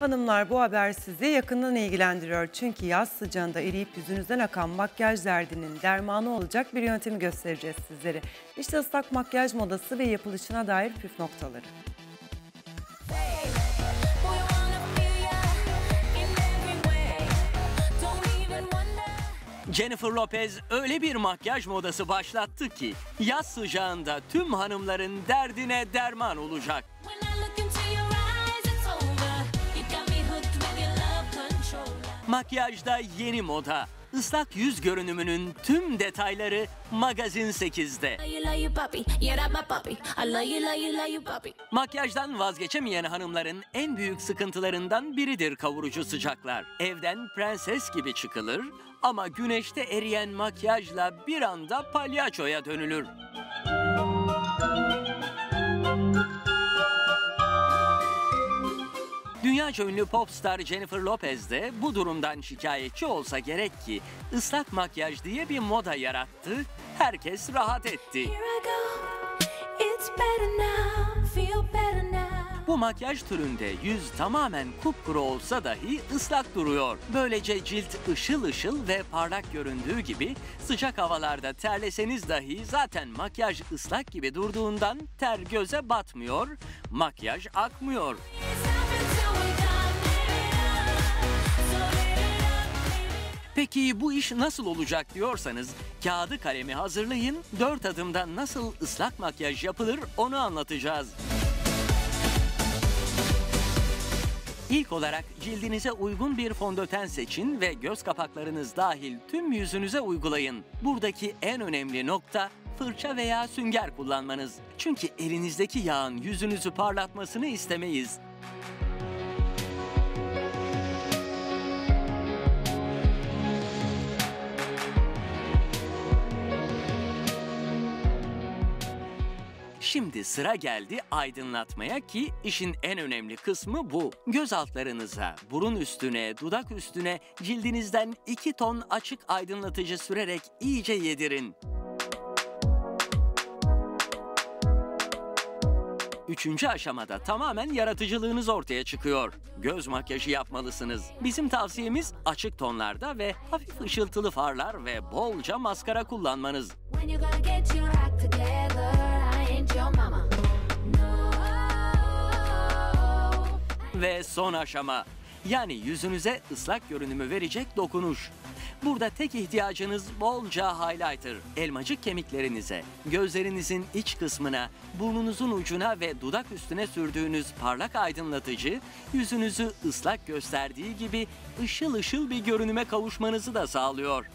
Hanımlar bu haber sizi yakından ilgilendiriyor. Çünkü yaz sıcağında eriyip yüzünüzden akan makyaj derdinin dermanı olacak bir yöntemi göstereceğiz sizlere. İşte ıslak makyaj modası ve yapılışına dair püf noktaları. Jennifer Lopez öyle bir makyaj modası başlattı ki yaz sıcağında tüm hanımların derdine derman olacak. Makyajda yeni moda. Islak yüz görünümünün tüm detayları Magazin 8'de. Love you, love you, puppy. Yeah, that my puppy. I love you, love you, love you, puppy. Makyajdan vazgeçemeyen hanımların en büyük sıkıntılarından biridir kavurucu sıcaklar. Evden prenses gibi çıkılır ama güneşte eriyen makyajla bir anda palyaçoya dönülür. Dünyaca ünlü popstar Jennifer Lopez de bu durumdan şikayetçi olsa gerek ki ıslak makyaj diye bir moda yarattı, herkes rahat etti. Bu makyaj türünde yüz tamamen kupkuru olsa dahi ıslak duruyor. Böylece cilt ışıl ışıl ve parlak göründüğü gibi sıcak havalarda terleseniz dahi zaten makyaj ıslak gibi durduğundan ter göze batmıyor, makyaj akmıyor. Peki bu iş nasıl olacak diyorsanız kağıdı kalemi hazırlayın, 4 adımda nasıl ıslak makyaj yapılır onu anlatacağız. İlk olarak cildinize uygun bir fondöten seçin ve göz kapaklarınız dahil tüm yüzünüze uygulayın. Buradaki en önemli nokta fırça veya sünger kullanmanız. Çünkü elinizdeki yağın yüzünüzü parlatmasını istemeyiz. Şimdi sıra geldi aydınlatmaya ki işin en önemli kısmı bu. Göz altlarınıza, burun üstüne, dudak üstüne cildinizden 2 ton açık aydınlatıcı sürerek iyice yedirin. Üçüncü aşamada tamamen yaratıcılığınız ortaya çıkıyor. Göz makyajı yapmalısınız. Bizim tavsiyemiz açık tonlarda ve hafif ışıltılı farlar ve bolca maskara kullanmanız. When you gotta get your Ve son aşama. Yani yüzünüze ıslak görünümü verecek dokunuş. Burada tek ihtiyacınız bolca highlighter. Elmacık kemiklerinize, gözlerinizin iç kısmına, burnunuzun ucuna ve dudak üstüne sürdüğünüz parlak aydınlatıcı, yüzünüzü ıslak gösterdiği gibi ışıl ışıl bir görünüme kavuşmanızı da sağlıyor.